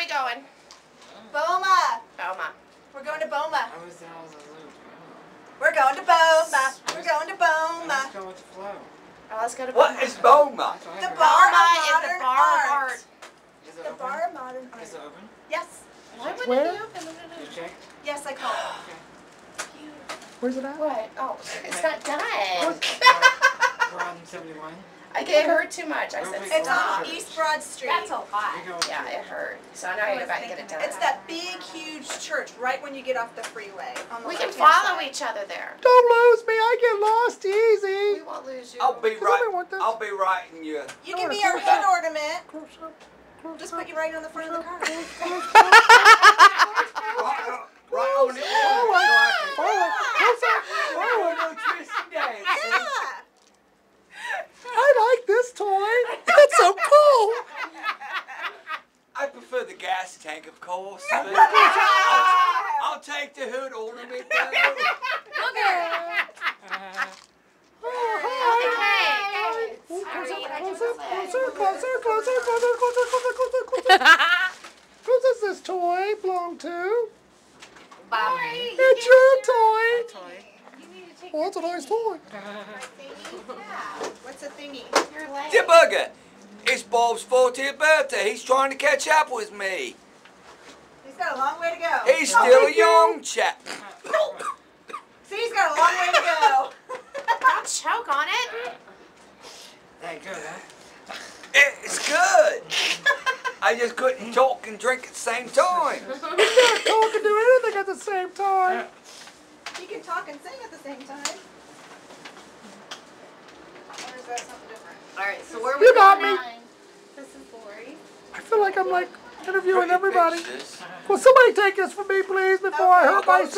we going? Boma. Boma. We're going to Boma. I was down as a loop. We're going to Boma. We're going to. Boma. Let's go with the flow. Oh, let's go to Boma. What is Boma? That's what I The bar Boma of is the modern bar art. art. Is it The open? bar of modern art. Is it open? Yes. Why would Where? it be open? No, no, You check? Yes, I called. Where's it at? What? Oh, it's not done. We're on 71. I it hurt too much. I said It's It's stop. on East Broad Street. That's a lot. Yeah, it hurt. So now I gotta go back and get it done. It's that big, huge church right when you get off the freeway. On the We can left-hand follow side. each other there. Don't lose me. I get lost We easy. won't lose you. I'll be Does anybody right. want this? I'll be writing you. You give me your head up. ornament. Close up. Close Just put you right on the front of the car. Right, right on the Forward. so I can- Forward. Close up. Oh, Forward. no twisting dance. Yeah. I like this toy. It's so cool. I prefer the gas tank, of course. I'll, I'll take the hood ornament though. Oh, Hey, hi. Ooh, Sorry, Closer, closer, closer, closer, closer, closer, closer, closer, closer, closer. Who does this toy belong to? Bye. It's your toy. Toy. Well, that's a nice toy. What's a thingy? Your leg. The bugger. It's Bob's 40th birthday. He's trying to catch up with me. He's got a long way to go. He's still a young chap. See, he's got a long way to go. Don't choke on it. That good, huh? It's good. I just couldn't talk and drink at the same time. You can't talk and do anything at the same time. He can talk and sing at the same time. Or is that something different? Alright, so where You got me. This is Laurie. I feel like I'm like interviewing everybody. Will somebody take this from me, please, before I hurt myself?